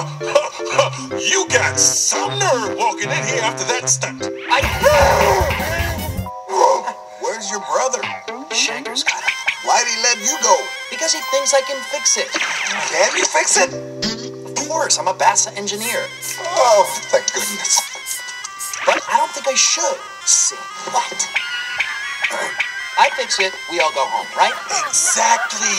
you got some nerve walking in here after that stunt. I. Where's your brother? Shanker's got it. Why'd he let you go? Because he thinks I can fix it. Can you fix it? Of course, I'm a NASA engineer. Oh, thank goodness. But I don't think I should. See what? I fix it, we all go home, right? Exactly.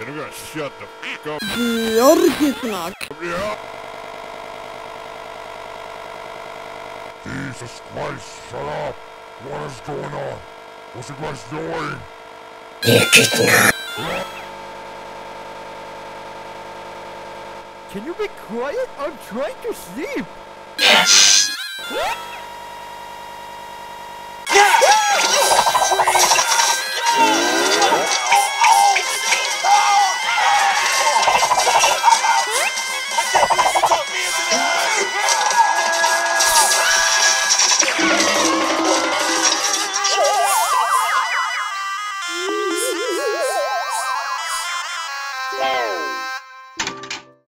Can you guys shut the fuck up? Yeah. Jesus Christ, shut up! What is going on? What's you guys doing? Can you be quiet? I'm trying to sleep. Yes!